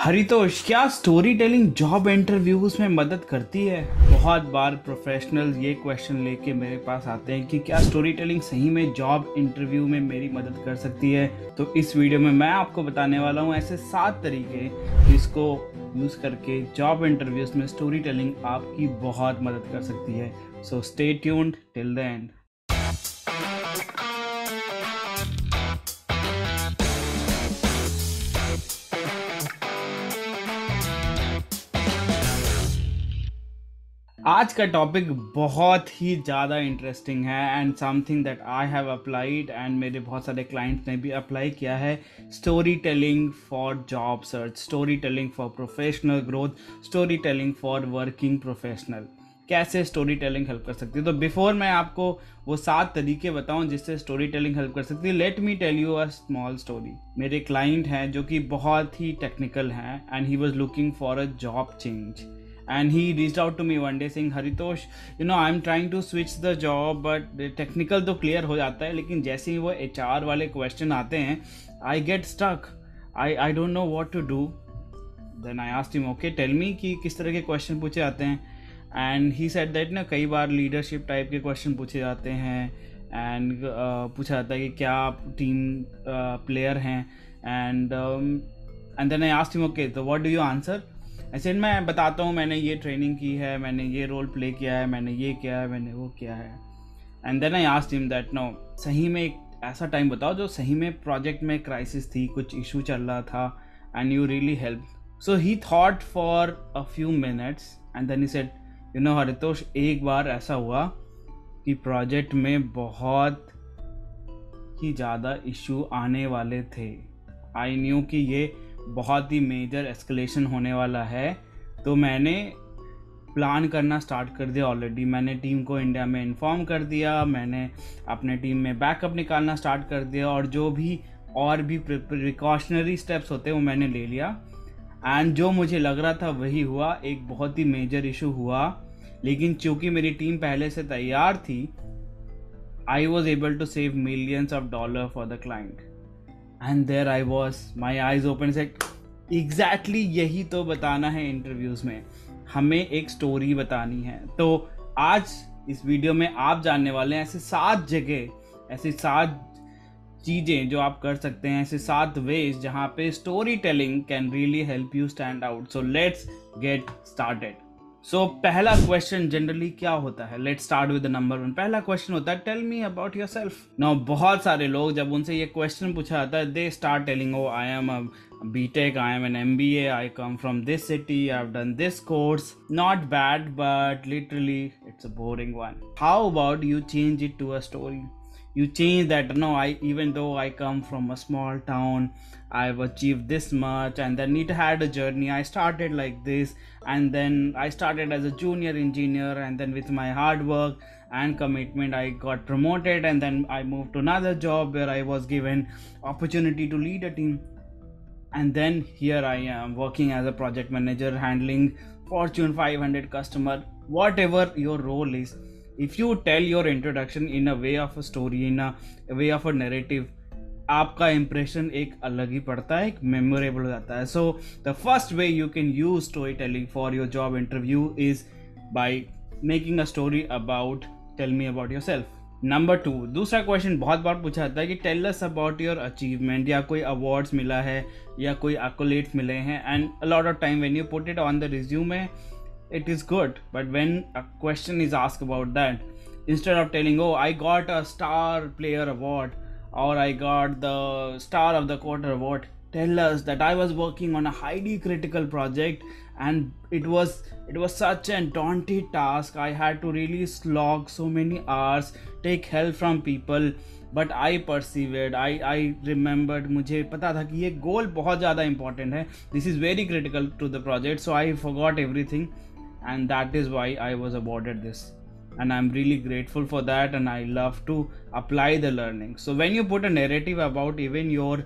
हरितोष, क्या story telling job interviews में मदद करती है? बहुत बार प्रोफेशनल ये क्वेश्चन लेके मेरे पास आते हैं कि क्या स्टोरी टेलिंग सही में जॉब इंटरव्यू में मेरी मदद कर सकती है? तो इस वीडियो में मैं आपको बताने वाला हूँ ऐसे सात तरीके जिसको यूज़ करके जॉब इंटरव्यूज़ में स्टोरी टेलिंग आपकी बहुत मदद कर सकती है। So stay tuned till the end आज का टॉपिक बहुत ही ज़्यादा इंटरेस्टिंग है and something that I have applied and मेरे बहुत सारे क्लाइंट्स ने भी अप्लाई किया है storytelling for job search storytelling for professional growth storytelling for working professional कैसे स्टोरी टेलिंग हेल्प कर सकती है? तो बिफोर मैं आपको वो सात तरीके बताऊँ जिससे स्टोरी टेलिंग हेल्प कर सकती है let me tell you a small story मेरे क्लाइंट हैं जो कि बहुत ही टेक्निकल हैं and he was looking for a job change and he reached out to me one day saying Haritosh you know i'm trying to switch the job but technical तो clear हो जाता है लेकिन जैसे ही वो HR वाले question आते हैं I get stuck I I don't know what to do then I asked him okay tell me कि किस तरह के क्वेश्चन पूछे जाते हैं? एंड ही सेट दैट ना कई बार लीडरशिप टाइप के क्वेश्चन पूछे जाते हैं एंड uh, पूछा जाता है कि क्या आप टीम प्लेयर हैं? And and then I asked him okay तो व्हाट डू यू आंसर ऐसे मैं बताता हूँ, मैंने ये ट्रेनिंग की है, मैंने ये रोल प्ले किया है, मैंने ये किया है, मैंने वो किया है। And then I asked him that no सही में एक ऐसा टाइम बताओ, जो सही में प्रोजेक्ट में क्राइसिस थी, कुछ इशू चल रहा था and you really help so he thought for a few minutes and then he said you know Haritosh एक बार ऐसा हुआ कि प्रोजेक्ट में बहुत ही ज़्यादा इशू आने वाले थे। आई न्यू कि ये बहुत ही मेजर एस्केलेशन होने वाला है। तो मैंने प्लान करना स्टार्ट कर दिया ऑलरेडी मैंने टीम को इंडिया में इन्फॉर्म कर दिया, मैंने अपने टीम में बैकअप निकालना स्टार्ट कर दिया और जो भी और भी प्रिकॉशनरी स्टेप्स होते हैं वो मैंने ले लिया। एंड जो मुझे लग रहा था वही हुआ। एक बहुत ही मेजर इशू हुआ। लेकिन चूँकि मेरी टीम पहले से तैयार थी I was able to save millions of dollar for the client and there I was my eyes open said exactly यही तो बताना है इंटरव्यूज़ में। हमें एक स्टोरी बतानी है। तो आज इस वीडियो में आप जानने वाले हैं ऐसे सात जगह, ऐसी सात चीज़ें जो आप कर सकते हैं, ऐसे सात वेज जहाँ पे storytelling can really help you stand out so let's get started so so, पहला क्वेश्चन जनरली क्या होता है? Let start with number one पहला क्वेश्चन होता है tell me about yourself no बहुत सारे लोग जब उनसे ये क्वेश्चन पूछा जाता है they start telling oh I am B tech I am an M B A I come from this city I have done this course not bad but literally it's a boring one how about you change it to a story you change that no i even though i come from a small town i've achieved this much and then it had a journey. I started like this and then i started as a junior engineer and then with my hard work and commitment i got promoted and then i moved to another job where i was given opportunity to lead a team. And then here i am working as a project manager handling fortune 500 customer whatever your role is you tell your introduction in a way of a story in a, a way of a narrative आपका impression एक अलग ही पड़ता है एक memorable हो जाता है। So the first way you can use storytelling for your job interview is by making a story about tell me about yourself number two दूसरा क्वेश्चन बहुत बार पूछा जाता है कि tell us about your achievement या कोई अवार्ड्स मिला है या कोई एक्कोलेट्स मिले हैं and a lot of time when you put it on the resume it is good but when a question is asked about that instead of telling oh i got a star player award or i got the star of the quarter award tell us that i was working on a highly critical project and it was it was such a daunting task i had to really slog so many hours take help from people but I perceived I I remembered मुझे पता था कि ये गोल बहुत ज़्यादा important है this is very critical to the project so I forgot everything and that is why I was awarded this. And I'm really grateful for that, and I love to apply the learning. So, when you put a narrative about even your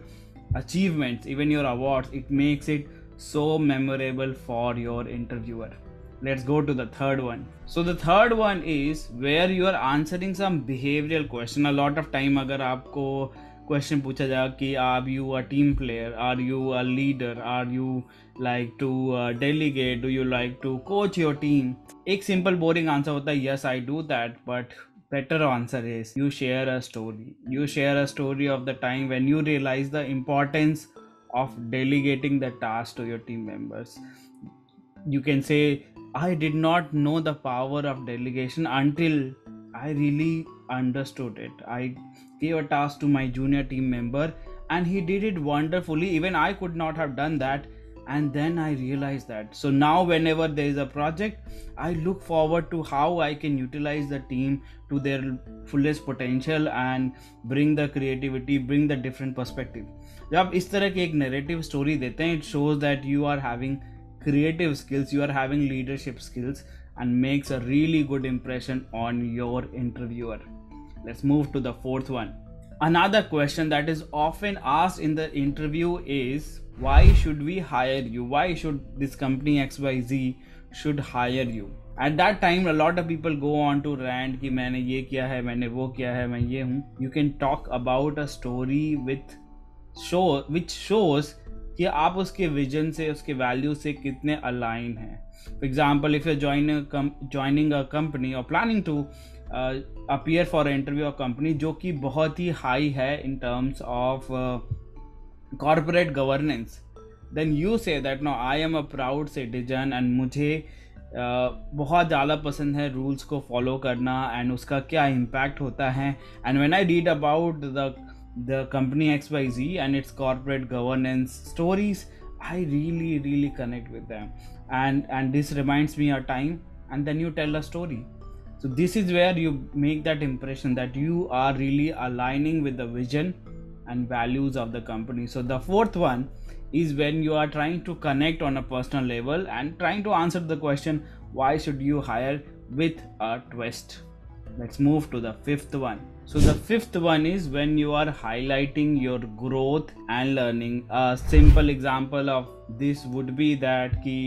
achievements, even your awards, it makes it so memorable for your interviewer. Let's go to the third one. So, the third one is where you are answering some behavioral question. A lot of time, अगर आपको question पूछा जाएगा कि are you a team player are you a leader are you like to delegate do you like to coach your team एक simple boring answer होता है yes I do that but better answer is you share a story you share a story of the time when you realize the importance of delegating the task to your team members you can say I did not know the power of delegation until I really understood it i gave a task to my junior team member and he did it wonderfully even i could not have done that and then i realized that so now whenever there is a project i look forward to how i can utilize the team to their fullest potential and bring the creativity bring the different perspective जब आप इस तरह की एक narrative story देते हैं it shows that you are having creative skills you are having leadership skills and makes a really good impression on your interviewer let's move to the fourth one another question that is often asked in the interview is why should we hire you why should this company xyz should hire you at that time a lot of people go on to rant कि मैंने ये किया है मैंने वो किया है मैं ये हूँ you can talk about a story with show which shows कि आप उसके विजन से उसके वैल्यू से कितने अलाइन हैं। For example if you join joining a company और planning to appear for interview a company जो कि बहुत ही हाई है in terms of corporate governance then you say that no I am a proud citizen and मुझे uh, बहुत ज़्यादा पसंद है रूल्स को फॉलो करना एंड उसका क्या इम्पैक्ट होता है? And when I read about the the company xyz and its corporate governance stories i really really connect with them. And and this reminds me a time and then you tell a story. So this is where you make that impression that you are really aligning with the vision and values of the company. So the fourth one is when you are trying to connect on a personal level and trying to answer the question why should you hire with a twist let's move to the fifth one so the fifth one is when you are highlighting your growth and learning a simple example of this would be that कि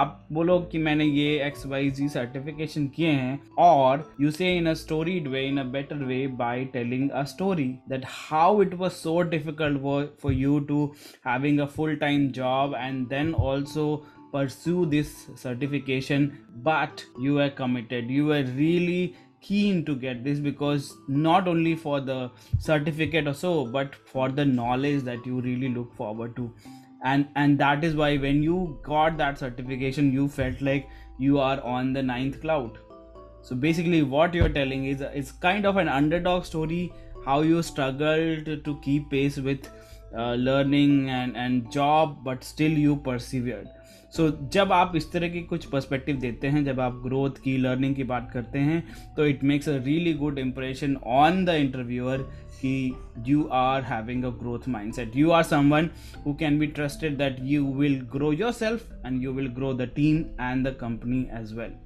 आप बोलो कि मैंने ये x Y जी certification किए हैं और you say in a storied way in a better way by telling a story that how it was so difficult for, for you to having a full-time job and then also pursue this certification but you were committed you were really keen to get this because not only for the certificate or so but for the knowledge that you really look forward to. And and that is why when you got that certification you felt like you are on the ninth cloud. So basically what you're telling is it's kind of an underdog story how you struggled to keep pace with uh, learning and and job but still you persevered so so, जब आप इस तरह की कुछ perspective देते हैं जब आप ग्रोथ की लर्निंग की बात करते हैं तो it makes a really good impression on the interviewer कि you are having a growth mindset you are someone who can be trusted that you will grow yourself and you will grow the team and the company as well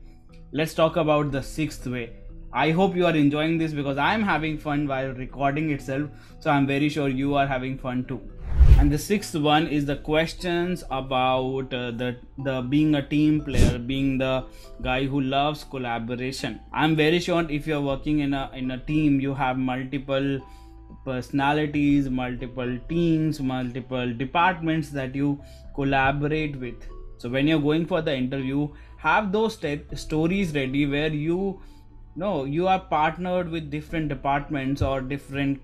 let's talk about the sixth way. I hope you are enjoying this because i am having fun while recording itself. So i'm very sure you are having fun too. And the sixth one is the questions about uh, the the being a team player being the guy who loves collaboration. I'm very sure if you're working in a in a team you have multiple personalities multiple teams multiple departments that you collaborate with. So when you're going for the interview have those stories ready where you know you are partnered with different departments or different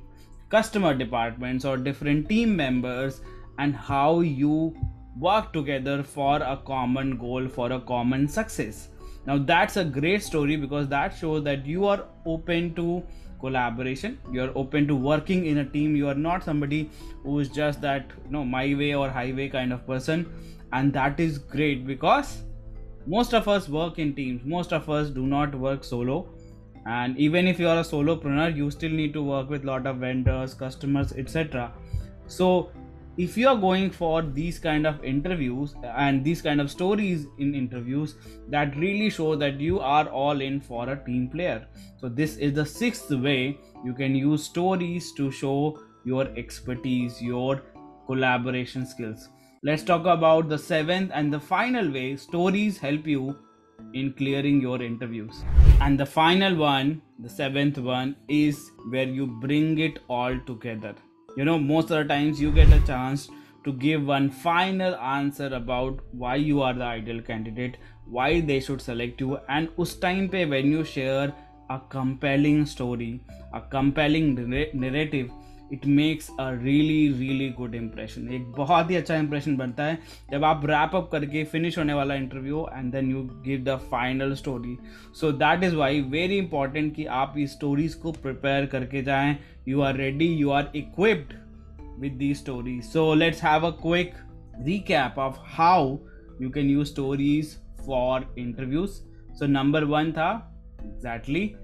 customer departments or different team members and how you work together for a common goal for a common success. Now that's a great story because that shows that you are open to collaboration. You are open to working in a team. You are not somebody who is just that you know my way or highway kind of person. And that is great because most of us work in teams. Most of us do not work solo and even if you are a solopreneur you still need to work with a lot of vendors customers etc so if you are going for these kind of interviews and these kind of stories in interviews that really show that you are all in for a team player. So this is the sixth way you can use stories to show your expertise your collaboration skills. Let's talk about the seventh and the final way stories help you in clearing your interviews. And the final one, the seventh one, is where you bring it all together. you know most of the times you get a chance to give one final answer about why you are the ideal candidate why they should select you and us time pe when you share a compelling story a compelling narrative it makes a really really good impression एक बहुत ही अच्छा impression बनता है जब आप wrap up करके finish होने वाला interview and then you give the final story so that is why very important कि आप इस स्टोरीज को प्रिपेयर करके जाएं you are ready you are equipped with these stories. So let's have a quick recap of how you can use stories for interviews. So number one tha exactly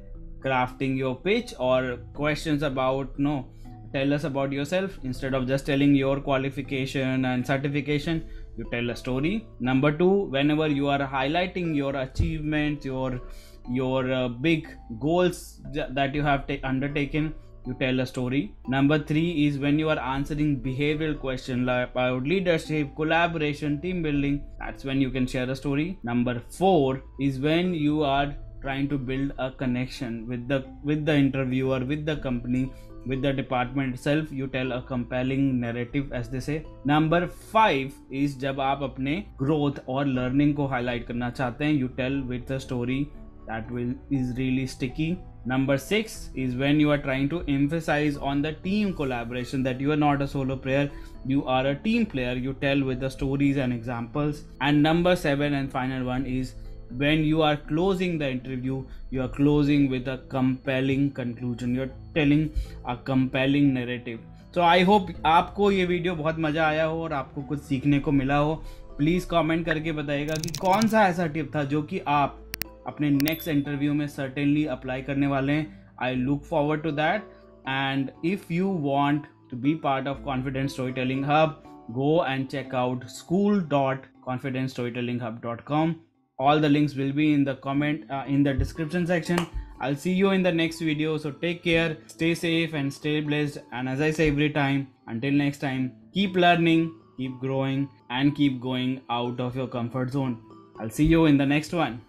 crafting your pitch or questions about no tell us about yourself instead of just telling your qualification and certification you tell a story number two whenever you are highlighting your achievements your your uh, big goals that you have undertaken you tell a story. Number three is when you are answering behavioral questions like about leadership, collaboration, team building. That's when you can share a story. Number four is when you are trying to build a connection with the with the interviewer, with the company, with the department itself. You tell a compelling narrative, as they say. Number five is जब आप अपने growth और learning को highlight करना चाहते हैं, you tell with a story that will is really sticky number 6 is when you are trying to emphasize on the team collaboration that you are not a solo player you are a team player you tell with the stories and examples and number 7 and final one is when you are closing the interview you are closing with a compelling conclusion you're telling a compelling narrative तो आई hope आपको ये video बहुत मज़ा आया हो और आपको कुछ सीखने को मिला हो प्लीज़ कमेंट करके बताइएगा कि कौन सा ऐसा टिप था जो कि आप अपने नेक्स्ट इंटरव्यू में सर्टेनली अप्लाई करने वाले हैं I look forward to that and if you want to be part of confidence story telling hub go and check out school.confidencestorytellinghub.com all the links will be in the comment uh, in the description section. I'll see you in the next video. So take care stay safe and stay blessed. And as i say every time until next time keep learning keep growing and keep going out of your comfort zone. I'll see you in the next one